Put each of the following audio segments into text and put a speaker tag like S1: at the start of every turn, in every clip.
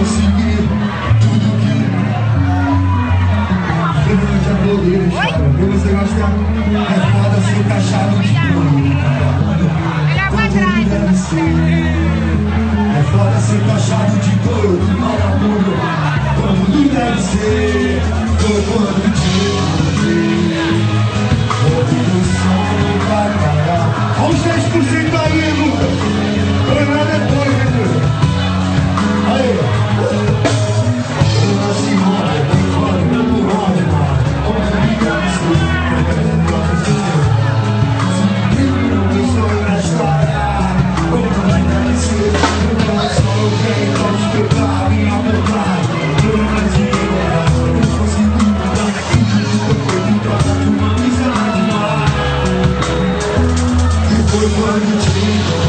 S1: conseguir tudo que Frente a blogueira, pra você gostar É foda ser taxado de couro Como deve ser É foda ser taxado de couro foi quando te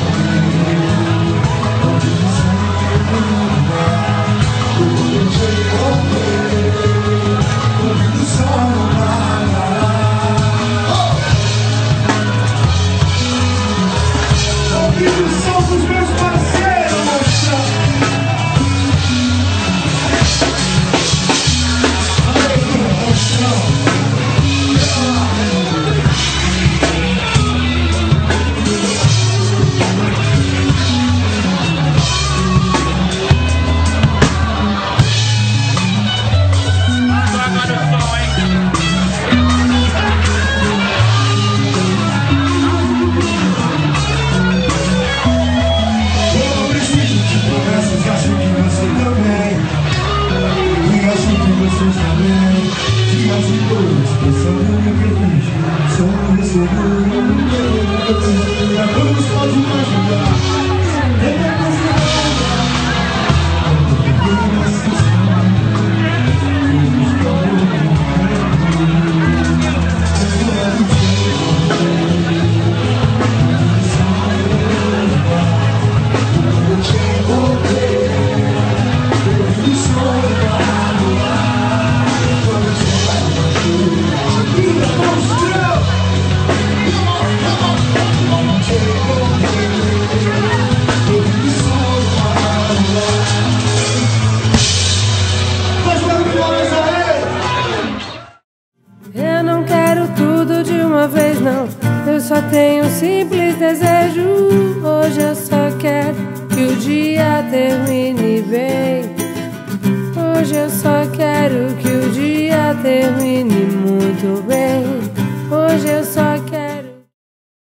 S1: Se assim todos pensando Só recebendo no meu Já vamos pode me ajudar É pra você
S2: não. Eu só tenho um simples desejo. Hoje eu só quero que o dia termine bem. Hoje eu só quero que o dia termine muito bem.